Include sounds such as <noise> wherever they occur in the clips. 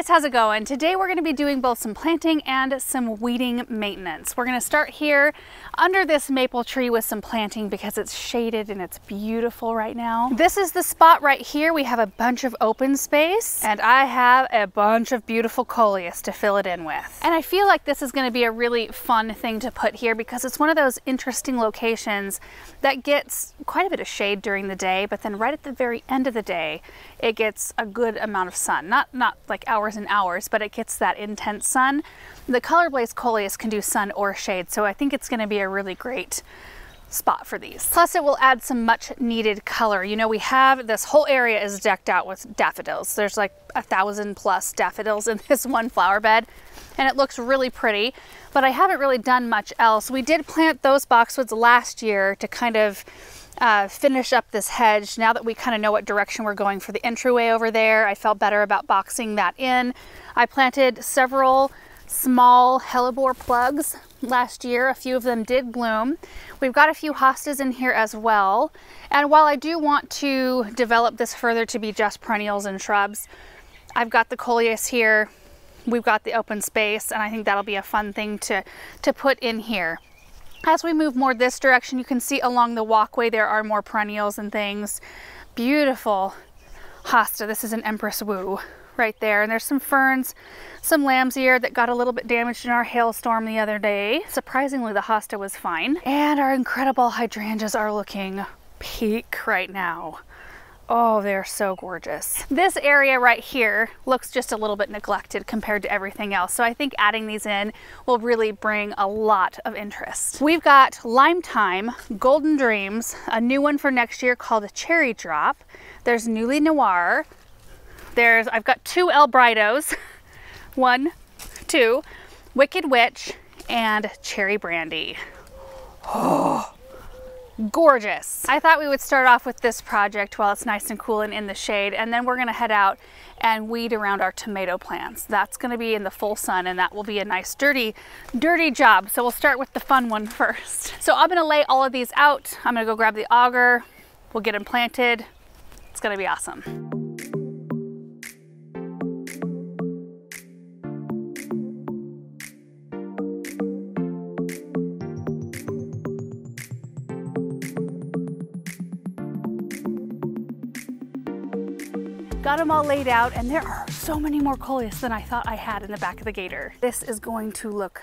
guys, how's it going? Today we're gonna be doing both some planting and some weeding maintenance. We're gonna start here under this maple tree with some planting because it's shaded and it's beautiful right now. This is the spot right here. We have a bunch of open space and I have a bunch of beautiful coleus to fill it in with. And I feel like this is gonna be a really fun thing to put here because it's one of those interesting locations that gets quite a bit of shade during the day, but then right at the very end of the day, it gets a good amount of sun. Not, not like hours and hours, but it gets that intense sun. The ColorBlaze coleus can do sun or shade, so I think it's gonna be a really great spot for these. Plus it will add some much needed color. You know, we have this whole area is decked out with daffodils. There's like a thousand plus daffodils in <laughs> this one flower bed and it looks really pretty, but I haven't really done much else. We did plant those boxwoods last year to kind of uh, finish up this hedge. Now that we kind of know what direction we're going for the entryway over there, I felt better about boxing that in. I planted several small hellebore plugs last year. A few of them did bloom. We've got a few hostas in here as well. And while I do want to develop this further to be just perennials and shrubs, I've got the coleus here. We've got the open space and I think that'll be a fun thing to, to put in here. As we move more this direction, you can see along the walkway there are more perennials and things. Beautiful hosta. This is an Empress Wu right there. And there's some ferns, some lamb's ear that got a little bit damaged in our hailstorm the other day. Surprisingly, the hosta was fine. And our incredible hydrangeas are looking peak right now. Oh, they're so gorgeous. This area right here looks just a little bit neglected compared to everything else. So I think adding these in will really bring a lot of interest. We've got Lime Time, Golden Dreams, a new one for next year called a Cherry Drop. There's Newly Noir. There's, I've got two El Brightos. <laughs> one, two, Wicked Witch, and Cherry Brandy. <gasps> Oh gorgeous. I thought we would start off with this project while it's nice and cool and in the shade and then we're gonna head out and weed around our tomato plants. That's gonna be in the full sun and that will be a nice dirty, dirty job. So we'll start with the fun one <laughs> first. So I'm gonna lay all of these out. I'm gonna go grab the auger. We'll get them planted. It's gonna be awesome. Got them all laid out and there are so many more coleus than I thought I had in the back of the gator. This is going to look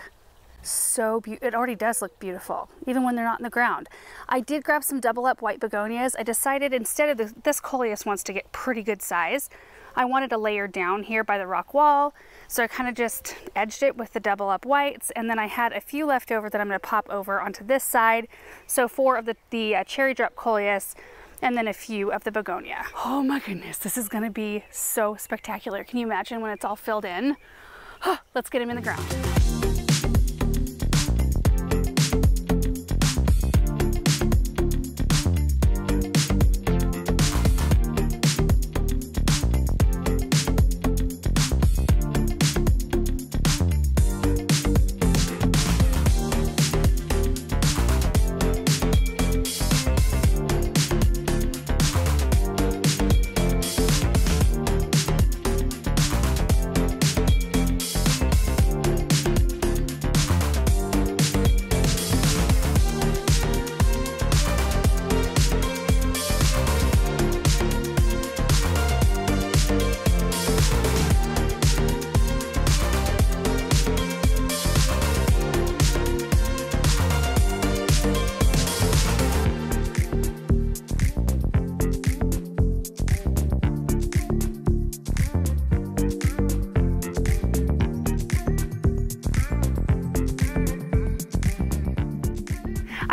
so beautiful. It already does look beautiful, even when they're not in the ground. I did grab some double up white begonias. I decided instead of this, this coleus wants to get pretty good size, I wanted a layer down here by the rock wall. So I kind of just edged it with the double up whites. And then I had a few left over that I'm gonna pop over onto this side. So four of the, the uh, cherry drop coleus and then a few of the begonia. Oh my goodness, this is gonna be so spectacular. Can you imagine when it's all filled in? <gasps> Let's get them in the ground.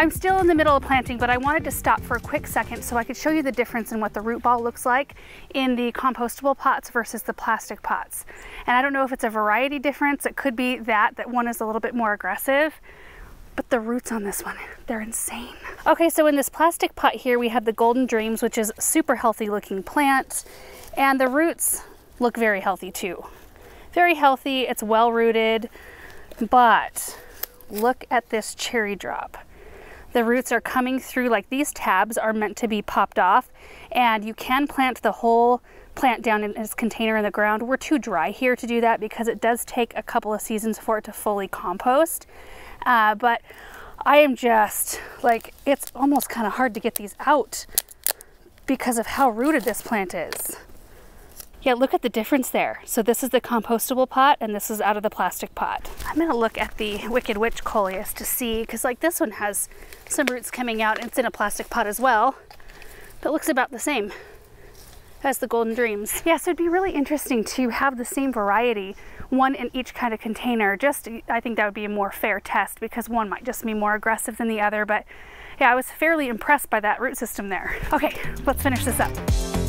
I'm still in the middle of planting, but I wanted to stop for a quick second so I could show you the difference in what the root ball looks like in the compostable pots versus the plastic pots. And I don't know if it's a variety difference. It could be that, that one is a little bit more aggressive, but the roots on this one, they're insane. Okay, so in this plastic pot here, we have the Golden Dreams, which is super healthy looking plant. And the roots look very healthy too. Very healthy, it's well rooted, but look at this cherry drop the roots are coming through like these tabs are meant to be popped off and you can plant the whole plant down in its container in the ground. We're too dry here to do that because it does take a couple of seasons for it to fully compost. Uh, but I am just like, it's almost kind of hard to get these out because of how rooted this plant is. Yeah, look at the difference there. So this is the compostable pot and this is out of the plastic pot. I'm gonna look at the Wicked Witch Coleus to see, because like this one has some roots coming out and it's in a plastic pot as well, but looks about the same as the Golden Dreams. Yeah, so it'd be really interesting to have the same variety, one in each kind of container. Just, I think that would be a more fair test because one might just be more aggressive than the other, but yeah, I was fairly impressed by that root system there. Okay, let's finish this up.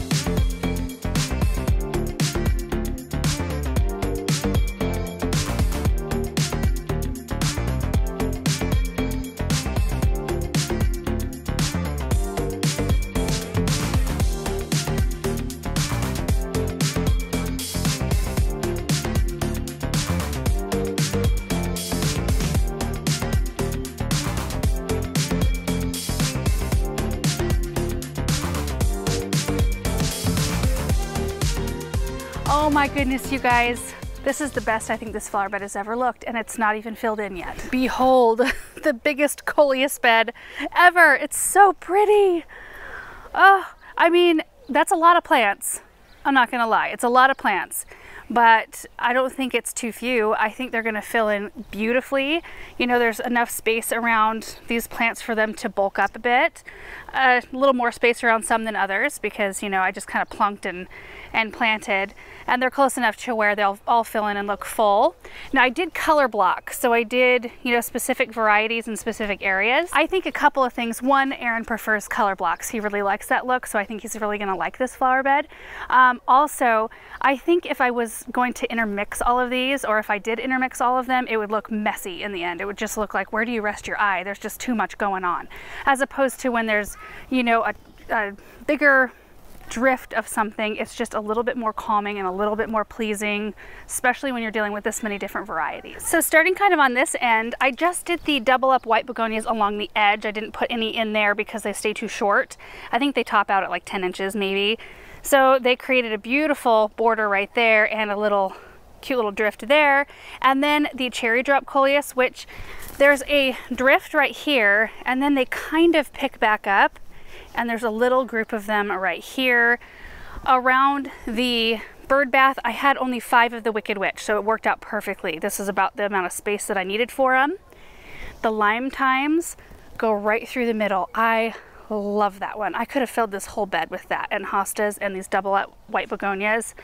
My goodness, you guys. This is the best I think this flower bed has ever looked, and it's not even filled in yet. Behold, <laughs> the biggest coleus bed ever. It's so pretty. Oh, I mean, that's a lot of plants. I'm not gonna lie, it's a lot of plants but I don't think it's too few. I think they're gonna fill in beautifully. You know, there's enough space around these plants for them to bulk up a bit. A little more space around some than others because, you know, I just kind of plunked and, and planted and they're close enough to where they'll all fill in and look full. Now I did color block, so I did, you know, specific varieties in specific areas. I think a couple of things. One, Aaron prefers color blocks. He really likes that look, so I think he's really gonna like this flower bed. Um, also, I think if I was going to intermix all of these, or if I did intermix all of them, it would look messy in the end. It would just look like, where do you rest your eye? There's just too much going on. As opposed to when there's, you know, a, a bigger drift of something, it's just a little bit more calming and a little bit more pleasing, especially when you're dealing with this many different varieties. So starting kind of on this end, I just did the double up white begonias along the edge. I didn't put any in there because they stay too short. I think they top out at like 10 inches maybe. So they created a beautiful border right there and a little cute little drift there. And then the cherry drop coleus, which there's a drift right here and then they kind of pick back up and there's a little group of them right here. Around the bird bath, I had only five of the Wicked Witch, so it worked out perfectly. This is about the amount of space that I needed for them. The lime times go right through the middle. I love that one. I could have filled this whole bed with that and hostas and these double white begonias.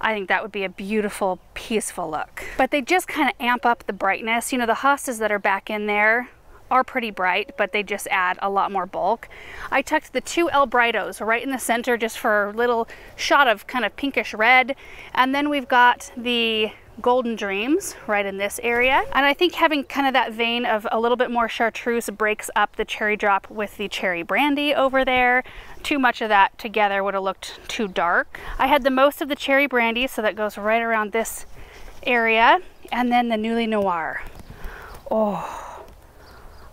I think that would be a beautiful, peaceful look. But they just kind of amp up the brightness. You know, the hostas that are back in there, are pretty bright, but they just add a lot more bulk. I tucked the two El Brightos right in the center just for a little shot of kind of pinkish red. And then we've got the Golden Dreams right in this area. And I think having kind of that vein of a little bit more chartreuse breaks up the cherry drop with the cherry brandy over there. Too much of that together would have looked too dark. I had the most of the cherry brandy, so that goes right around this area. And then the Newly Noir. Oh,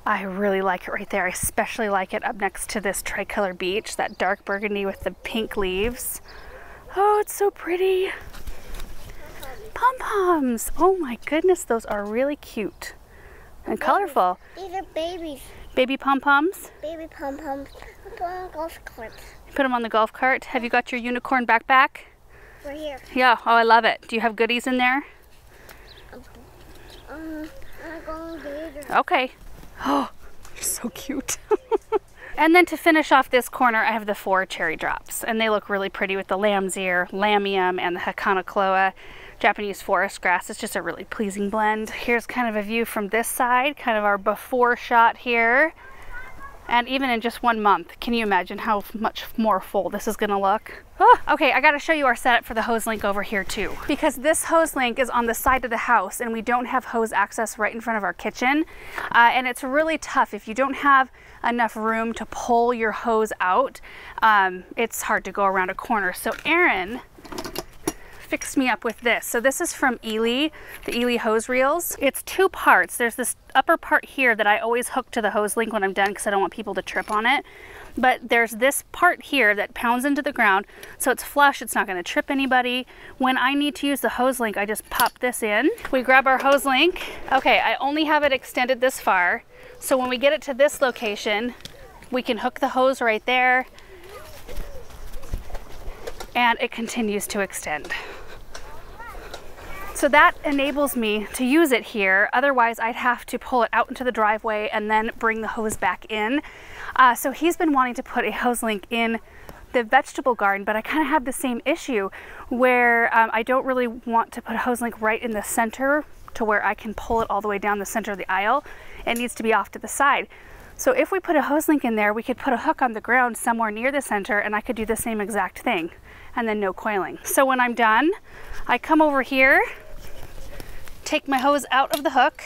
I really like it right there. I especially like it up next to this tricolor beech, that dark burgundy with the pink leaves. Oh, it's so pretty. Pom-poms. Oh my goodness, those are really cute and colorful. These are babies. Baby pom-poms? Baby pom-poms. Put them on the golf cart. Put them on the golf cart. Have you got your unicorn backpack? Right here. Yeah, oh I love it. Do you have goodies in there? Um, Okay. <gasps> Oh, you're so cute. <laughs> and then to finish off this corner, I have the four cherry drops, and they look really pretty with the lamb's ear, lamium, and the Hakonechloa Japanese forest grass. It's just a really pleasing blend. Here's kind of a view from this side, kind of our before shot here. And even in just one month, can you imagine how much more full this is gonna look? Oh, okay, I gotta show you our setup for the Hoselink over here too. Because this Hoselink is on the side of the house and we don't have hose access right in front of our kitchen. Uh, and it's really tough if you don't have enough room to pull your hose out. Um, it's hard to go around a corner. So Aaron fixed me up with this. So this is from Eley, the Eley hose reels. It's two parts. There's this upper part here that I always hook to the Hoselink when I'm done because I don't want people to trip on it. But there's this part here that pounds into the ground, so it's flush, it's not gonna trip anybody. When I need to use the Hoselink, I just pop this in. We grab our Hoselink. Okay, I only have it extended this far. So when we get it to this location, we can hook the hose right there and it continues to extend. So that enables me to use it here. Otherwise, I'd have to pull it out into the driveway and then bring the hose back in. Uh, so he's been wanting to put a Hoselink in the vegetable garden, but I kind of have the same issue where um, I don't really want to put a Hoselink right in the center to where I can pull it all the way down the center of the aisle. It needs to be off to the side. So if we put a Hoselink in there, we could put a hook on the ground somewhere near the center and I could do the same exact thing and then no coiling. So when I'm done, I come over here, take my hose out of the hook,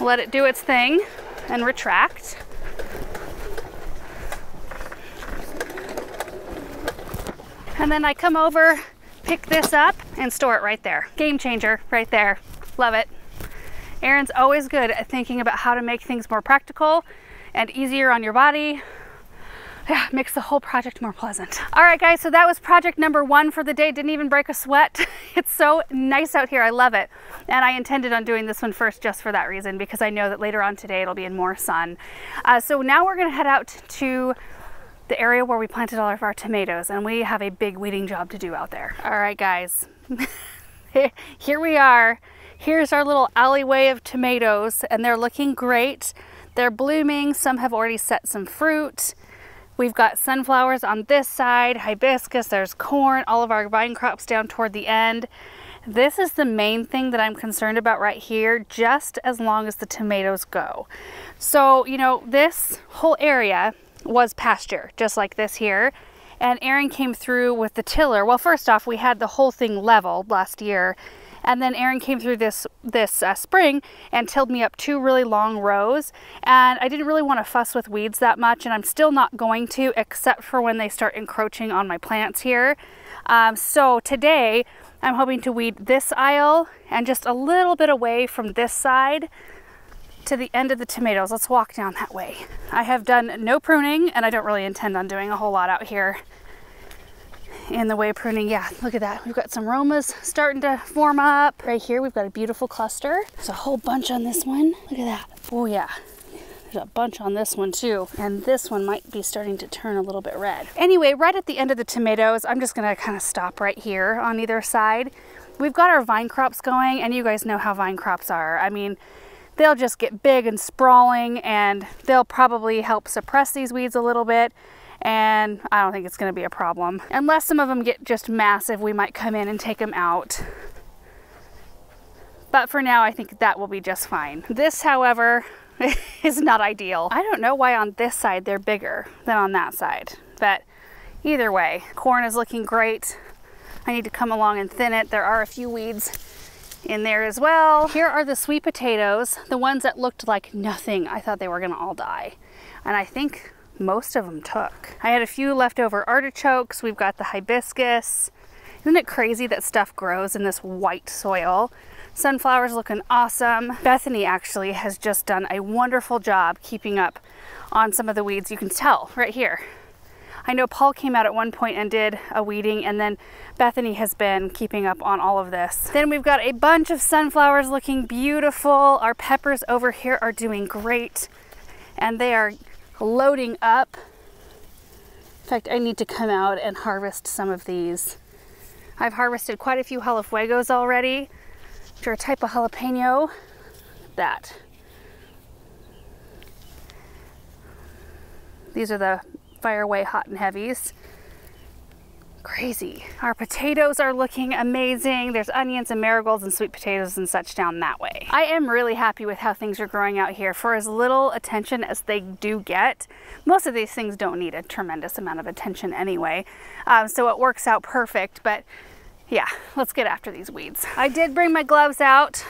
let it do its thing and retract. And then I come over, pick this up and store it right there. Game changer right there. Love it. Aaron's always good at thinking about how to make things more practical and easier on your body yeah, makes the whole project more pleasant. All right, guys, so that was project number one for the day. Didn't even break a sweat. <laughs> It's so nice out here. I love it. And I intended on doing this one first just for that reason because I know that later on today it'll be in more sun. Uh, so now we're gonna head out to the area where we planted all of our tomatoes and we have a big weeding job to do out there. All right, guys, <laughs> here we are. Here's our little alleyway of tomatoes and they're looking great. They're blooming. Some have already set some fruit. We've got sunflowers on this side, hibiscus, there's corn, all of our vine crops down toward the end. This is the main thing that I'm concerned about right here, just as long as the tomatoes go. So, you know, this whole area was pasture, just like this here. And Aaron came through with the tiller. Well, first off, we had the whole thing leveled last year and then Aaron came through this this uh, spring and tilled me up two really long rows. And I didn't really want to fuss with weeds that much, and I'm still not going to, except for when they start encroaching on my plants here. Um, so today, I'm hoping to weed this aisle and just a little bit away from this side to the end of the tomatoes. Let's walk down that way. I have done no pruning and I don't really intend on doing a whole lot out here in the way pruning. Yeah, look at that. We've got some romas starting to form up. Right here, we've got a beautiful cluster. There's a whole bunch on this one. Look at that. Oh yeah. There's a bunch on this one too. And this one might be starting to turn a little bit red. Anyway, right at the end of the tomatoes, I'm just gonna kind of stop right here on either side. We've got our vine crops going and you guys know how vine crops are. I mean, they'll just get big and sprawling and they'll probably help suppress these weeds a little bit and I don't think it's going to be a problem. Unless some of them get just massive, we might come in and take them out. But for now, I think that will be just fine. This, however, <laughs> is not ideal. I don't know why on this side they're bigger than on that side, but either way, corn is looking great. I need to come along and thin it. There are a few weeds in there as well. Here are the sweet potatoes, the ones that looked like nothing. I thought they were gonna all die. And I think most of them took. I had a few leftover artichokes. We've got the hibiscus. Isn't it crazy that stuff grows in this white soil? Sunflowers looking awesome. Bethany actually has just done a wonderful job keeping up on some of the weeds. You can tell right here. I know Paul came out at one point and did a weeding and then Bethany has been keeping up on all of this. Then we've got a bunch of sunflowers looking beautiful. Our peppers over here are doing great and they are loading up. In fact, I need to come out and harvest some of these. I've harvested quite a few jalafuegos already, which are a type of jalapeno. That. These are the Fireway Hot and Heavies crazy. Our potatoes are looking amazing. There's onions and marigolds and sweet potatoes and such down that way. I am really happy with how things are growing out here for as little attention as they do get. Most of these things don't need a tremendous amount of attention anyway, um, so it works out perfect, but yeah, let's get after these weeds. I did bring my gloves out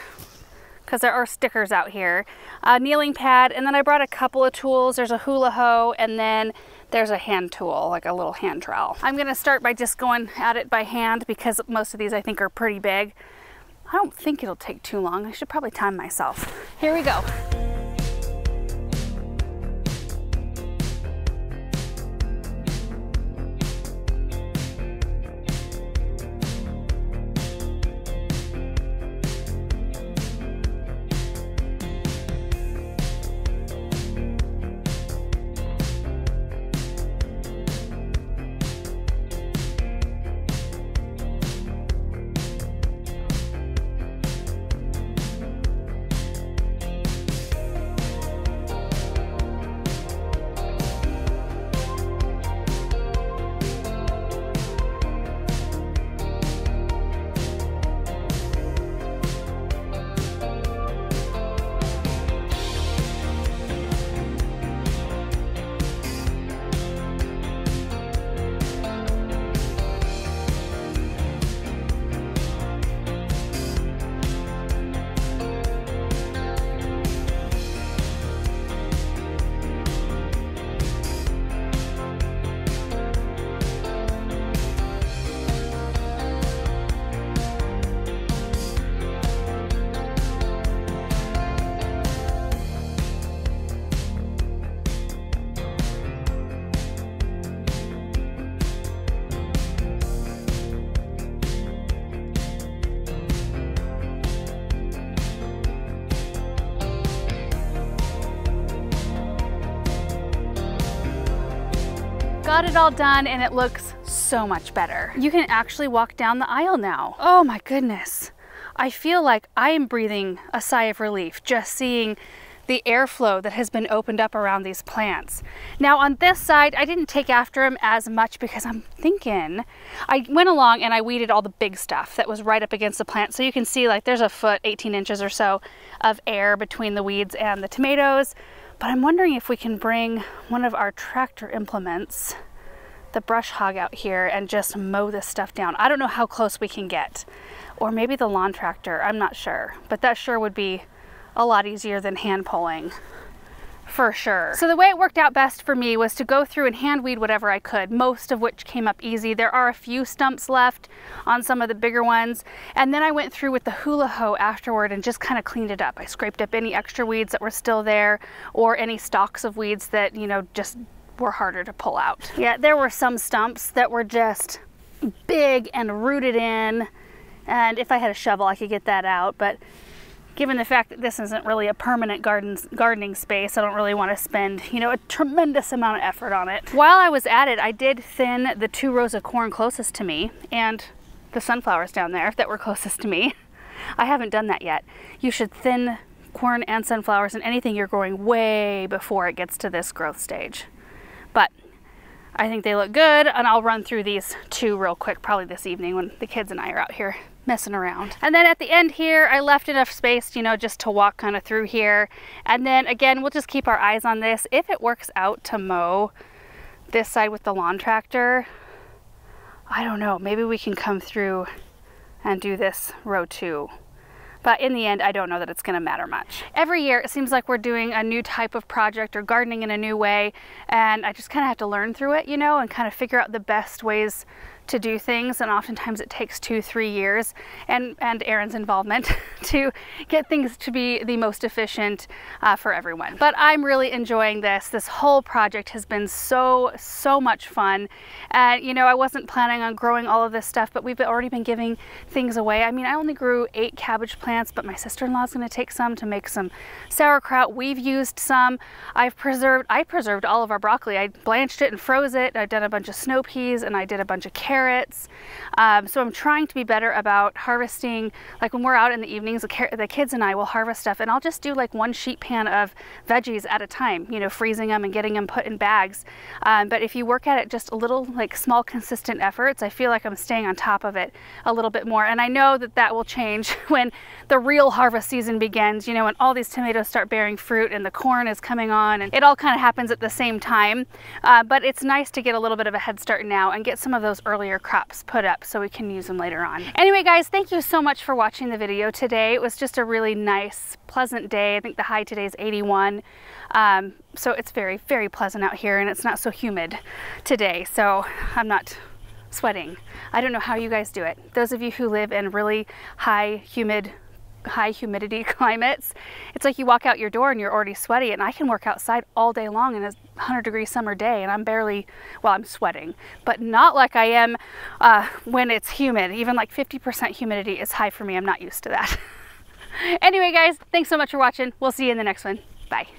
because there are stickers out here. A kneeling pad, and then I brought a couple of tools. There's a hula hoe, and then there's a hand tool, like a little hand trowel. I'm gonna start by just going at it by hand because most of these I think are pretty big. I don't think it'll take too long. I should probably time myself. Here we go. Got it all done and it looks so much better. You can actually walk down the aisle now. Oh my goodness. I feel like I am breathing a sigh of relief just seeing the airflow that has been opened up around these plants. Now on this side, I didn't take after them as much because I'm thinking, I went along and I weeded all the big stuff that was right up against the plant. So you can see like there's a foot, 18 inches or so of air between the weeds and the tomatoes. But I'm wondering if we can bring one of our tractor implements, the brush hog out here and just mow this stuff down. I don't know how close we can get. Or maybe the lawn tractor, I'm not sure. But that sure would be a lot easier than hand pulling for sure. So the way it worked out best for me was to go through and hand weed whatever I could, most of which came up easy. There are a few stumps left on some of the bigger ones. And then I went through with the hula hoe afterward and just kind of cleaned it up. I scraped up any extra weeds that were still there or any stalks of weeds that, you know, just were harder to pull out. Yeah, there were some stumps that were just big and rooted in. And if I had a shovel, I could get that out. But given the fact that this isn't really a permanent garden, gardening space, I don't really want to spend, you know, a tremendous amount of effort on it. While I was at it, I did thin the two rows of corn closest to me and the sunflowers down there that were closest to me. I haven't done that yet. You should thin corn and sunflowers and anything you're growing way before it gets to this growth stage. But I think they look good and I'll run through these two real quick probably this evening when the kids and I are out here messing around. And then at the end here, I left enough space, you know, just to walk kind of through here. And then again, we'll just keep our eyes on this. If it works out to mow this side with the lawn tractor, I don't know, maybe we can come through and do this row two. But in the end, I don't know that it's gonna matter much. Every year, it seems like we're doing a new type of project or gardening in a new way. And I just kind of have to learn through it, you know, and kind of figure out the best ways to do things and oftentimes it takes two three years and and Aaron's involvement <laughs> to get things to be the most efficient uh, for everyone. But I'm really enjoying this. This whole project has been so so much fun. And you know I wasn't planning on growing all of this stuff but we've already been giving things away. I mean I only grew eight cabbage plants but my sister-in-law is going to take some to make some sauerkraut. We've used some. I've preserved I preserved all of our broccoli. I blanched it and froze it. I've done a bunch of snow peas and I did a bunch of carrots carrots. Um, so I'm trying to be better about harvesting, like when we're out in the evenings, the, the, kids and I will harvest stuff and I'll just do like one sheet pan of veggies at a time, you know, freezing them and getting them put in bags. Um, but if you work at it just a little like small consistent efforts, I feel like I'm staying on top of it a little bit more. And I know that that will change <laughs> when the real harvest season begins, you know, when all these tomatoes start bearing fruit and the corn is coming on and it all kind of happens at the same time. Uh, but it's nice to get a little bit of a head start now and get some of those early earlier crops put up so we can use them later on. Anyway guys, thank you so much for watching the video today. It was just a really nice, pleasant day. I think the high today is 81. Um, so it's very, very pleasant out here and it's not so humid today. So I'm not sweating. I don't know how you guys do it. Those of you who live in really high humid high humidity <laughs> climates, it's like you walk out your door and you're already sweaty and I can work outside all day long in a 100 degree summer day and I'm barely, well, I'm sweating, but not like I am uh, when it's humid. Even like 50% humidity is high for me. I'm not used to that. <laughs> anyway, guys, thanks so much for watching. We'll see you in the next one. Bye.